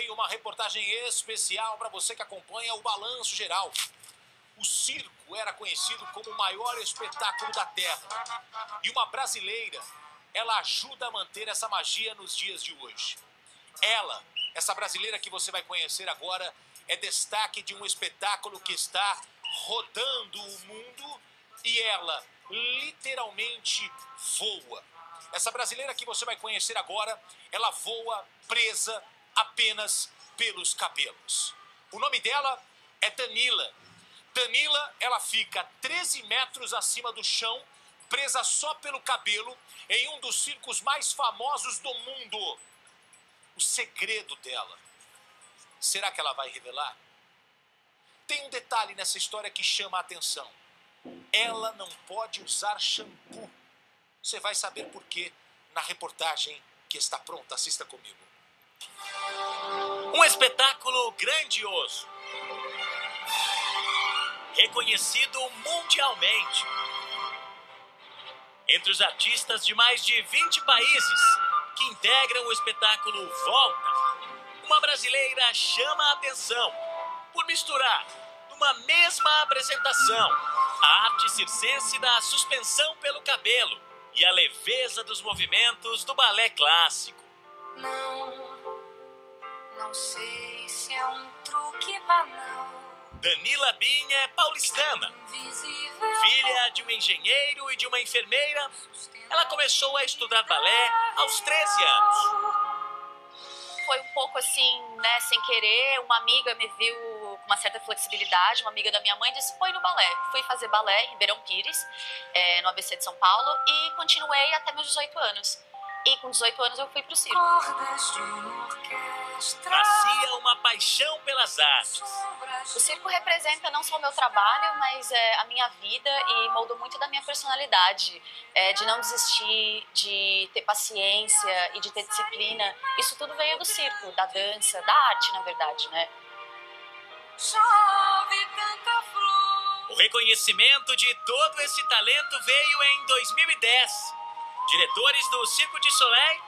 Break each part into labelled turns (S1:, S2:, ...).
S1: tenho uma reportagem especial para você que acompanha o Balanço Geral. O circo era conhecido como o maior espetáculo da Terra. E uma brasileira, ela ajuda a manter essa magia nos dias de hoje. Ela, essa brasileira que você vai conhecer agora, é destaque de um espetáculo que está rodando o mundo e ela literalmente voa. Essa brasileira que você vai conhecer agora, ela voa presa apenas pelos cabelos. O nome dela é Danila. Danila, ela fica 13 metros acima do chão, presa só pelo cabelo, em um dos circos mais famosos do mundo. O segredo dela. Será que ela vai revelar? Tem um detalhe nessa história que chama a atenção. Ela não pode usar shampoo. Você vai saber por quê na reportagem que está pronta. Assista comigo.
S2: Um espetáculo grandioso. Reconhecido mundialmente. Entre os artistas de mais de 20 países que integram o espetáculo Volta, uma brasileira chama a atenção por misturar, numa mesma apresentação, a arte circense da suspensão pelo cabelo e a leveza dos movimentos do balé clássico.
S3: Não, não sei se é um truque banal.
S2: Danila Binha é paulistana.
S3: Invisível.
S2: Filha de um engenheiro e de uma enfermeira, ela começou a estudar balé aos 13 anos.
S4: foi um pouco assim, né, sem querer. Uma amiga me viu com uma certa flexibilidade, uma amiga da minha mãe disse: foi no balé. Fui fazer balé em Ribeirão Pires, eh, no ABC de São Paulo, e continuei até meus 18 anos. E com 18 anos eu fui pro circo.
S3: Cordas de uma orquestra.
S2: Nascia uma paixão pelas artes.
S4: O circo representa não só o meu trabalho, mas é, a minha vida e moldou muito da minha personalidade, é, de não desistir, de ter paciência e de ter disciplina. Isso tudo veio do circo, da dança, da arte, na verdade, né?
S3: Chove tanta flor.
S2: O reconhecimento de todo esse talento veio em 2010. Diretores do Circo de Soleil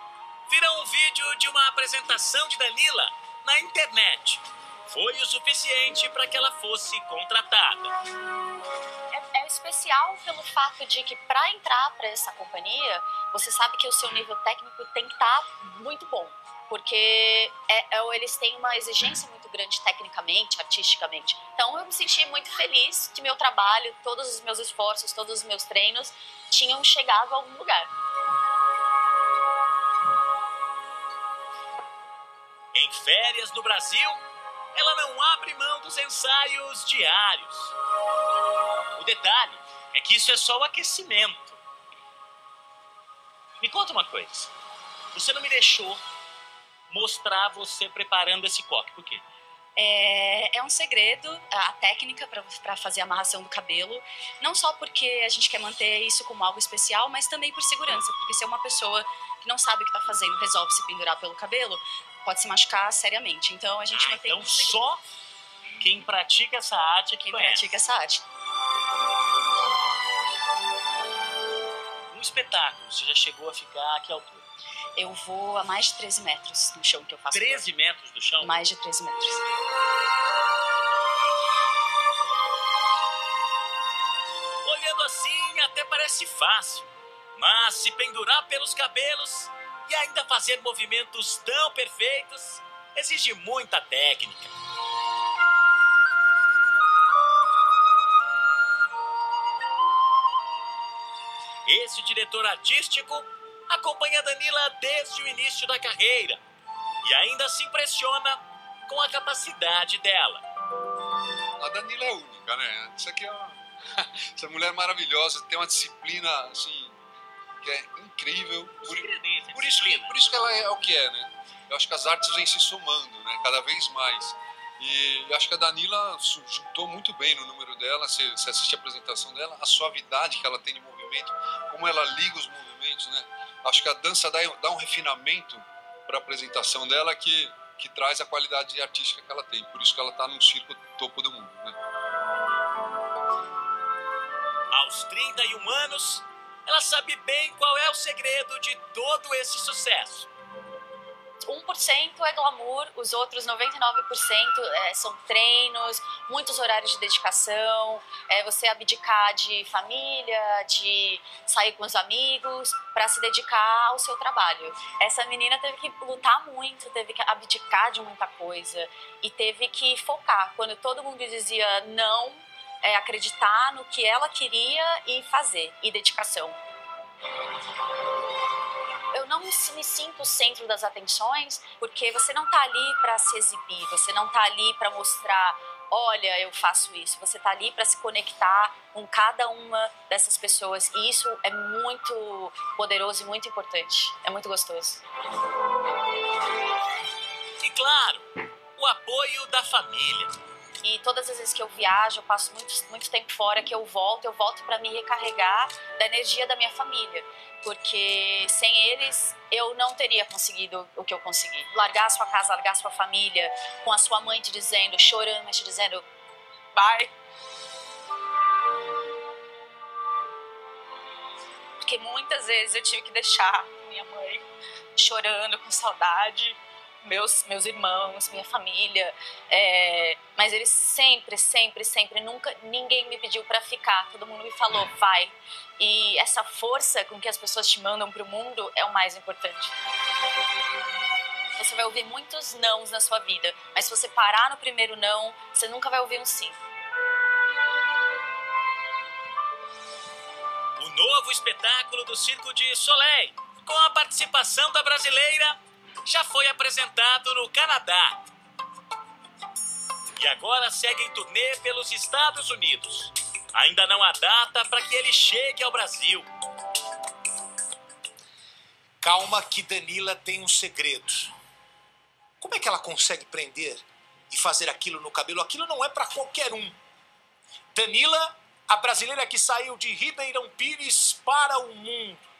S2: viram um vídeo de uma apresentação de Danila na internet. Foi o suficiente para que ela fosse contratada.
S4: Especial pelo fato de que para entrar para essa companhia, você sabe que o seu nível técnico tem que estar muito bom, porque é- é- eles têm uma exigência muito grande tecnicamente, artisticamente. Então eu me senti muito feliz que meu trabalho, todos os meus esforços, todos os meus treinos tinham chegado a algum lugar.
S2: Em férias no Brasil, ela não abre mão dos ensaios diários. O detalhe é que isso é só o aquecimento. Me conta uma coisa. Você não me deixou mostrar você preparando esse coque. Por quê?
S4: É, é um segredo a técnica para fazer a amarração do cabelo, não só porque a gente quer manter isso como algo especial, mas também por segurança, porque se é uma pessoa que não sabe o que está fazendo resolve se pendurar pelo cabelo, pode se machucar seriamente. Então a gente
S2: Ah,
S4: mantém
S2: então
S4: um
S2: só quem pratica essa arte é que
S4: quem
S2: conhece.
S4: pratica essa arte.
S2: Um espetáculo, você já chegou a ficar a que altura?
S4: Eu vou a mais de 13 metros no chão que eu faço.
S2: 13 metros do chão?
S4: Mais de 13 metros.
S2: Olhando assim, até parece fácil. Mas se pendurar pelos cabelos e ainda fazer movimentos tão perfeitos, exige muita técnica. Esse diretor artístico acompanha Danila desde o início da carreira e ainda se impressiona com a capacidade dela.
S5: A Danila é única, né? Isso aqui é uma... Essa mulher é maravilhosa, tem uma disciplina, assim, que é incrível. Por, por isso, que, por isso que ela é o que é, né? Eu acho que as artes vêm se somando, né? Cada vez mais. E eu acho que a Danila juntou muito bem no número dela, você, você assiste a apresentação dela, a suavidade que ela tem de movimento, como ela liga os movimentos, né? Acho que a dança dá, dá um refinamento para a apresentação dela que, que traz a qualidade artística que ela tem. Por isso que ela está no circo topo do mundo, né?
S2: Aos 31 anos, ela sabe bem qual é o segredo de todo esse sucesso.
S4: 1% é glamour, os outros 99% é, são treinos, muitos horários de dedicação, é você abdicar de família, de sair com os amigos, para se dedicar ao seu trabalho. Essa menina teve que lutar muito, teve que abdicar de muita coisa e teve que focar. Quando todo mundo dizia não, é, acreditar no que ela queria e fazer, e dedicação não me sinto o centro das atenções, porque você não está ali para se exibir, você não está ali para mostrar, olha, eu faço isso. Você está ali para se conectar com cada uma dessas pessoas e isso é muito poderoso e muito importante. É muito gostoso.
S2: E claro, o apoio da família
S4: e todas as vezes que eu viajo, eu passo muito, muito tempo fora, que eu volto, eu volto para me recarregar da energia da minha família. Porque sem eles, eu não teria conseguido o que eu consegui. Largar a sua casa, largar a sua família, com a sua mãe te dizendo, chorando, mas te dizendo, vai. Porque muitas vezes eu tive que deixar minha mãe chorando, com saudade meus, meus irmãos, minha família. É, mas eles sempre, sempre, sempre, nunca ninguém me pediu para ficar. Todo mundo me falou, vai. E essa força com que as pessoas te mandam para o mundo é o mais importante. Você vai ouvir muitos nãos na sua vida, mas se você parar no primeiro não, você nunca vai ouvir um sim.
S2: O novo espetáculo do Circo de Soleil, com a participação da brasileira já foi apresentado no Canadá. E agora segue em turnê pelos Estados Unidos. Ainda não há data para que ele chegue ao Brasil.
S1: Calma que Danila tem um segredo. Como é que ela consegue prender e fazer aquilo no cabelo? Aquilo não é para qualquer um. Danila, a brasileira que saiu de Ribeirão Pires para o mundo.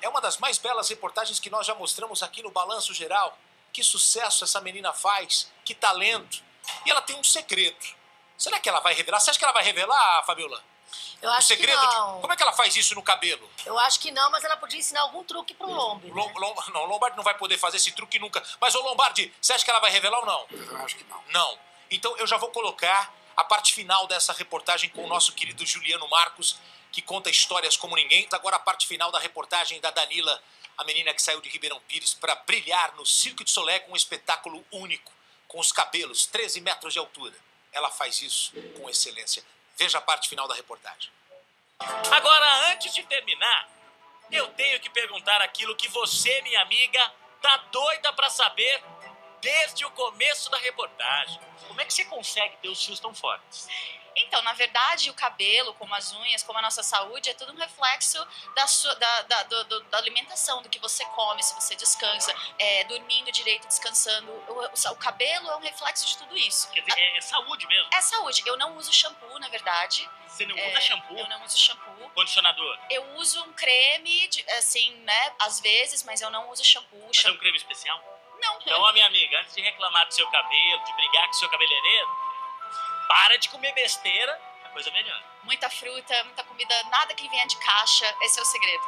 S1: É uma das mais belas reportagens que nós já mostramos aqui no Balanço Geral. Que sucesso essa menina faz, que talento. E ela tem um segredo. Será que ela vai revelar? Você acha que ela vai revelar, Fabiola?
S6: Eu acho o segredo que não.
S1: De... Como é que ela faz isso no cabelo?
S6: Eu acho que não, mas ela podia ensinar algum truque pro Lombardi.
S1: Lom, Lom, não, Lombardi não vai poder fazer esse truque nunca. Mas, ô Lombardi, você acha que ela vai revelar ou não?
S5: Eu acho que não.
S1: Não. Então eu já vou colocar a parte final dessa reportagem com o nosso querido Juliano Marcos, que conta histórias como ninguém. Agora a parte final da reportagem da Danila, a menina que saiu de Ribeirão Pires para brilhar no Circo de Solé com um espetáculo único, com os cabelos 13 metros de altura. Ela faz isso com excelência. Veja a parte final da reportagem.
S2: Agora, antes de terminar, eu tenho que perguntar aquilo que você, minha amiga, tá doida para saber desde o começo da reportagem. Como é que você consegue ter os fios tão fortes?
S4: Então, na verdade, o cabelo, como as unhas, como a nossa saúde, é tudo um reflexo da, sua, da, da, do, da alimentação, do que você come, se você descansa, é, dormindo direito, descansando. O, o, o, cabelo é um reflexo de tudo isso.
S2: Quer dizer, é, é saúde mesmo?
S4: É saúde. Eu não uso shampoo, na verdade.
S2: Você não é, usa shampoo?
S4: Eu não uso shampoo.
S2: Condicionador?
S4: Eu uso um creme, de, assim, né, às vezes, mas eu não uso shampoo.
S2: Mas shampoo. é um creme especial?
S4: Não.
S2: Então, ó, minha amiga, antes de reclamar do seu cabelo, de brigar com o seu cabeleireiro, para de comer besteira, é coisa melhor.
S4: Muita fruta, muita comida, nada que venha de caixa, esse é o segredo.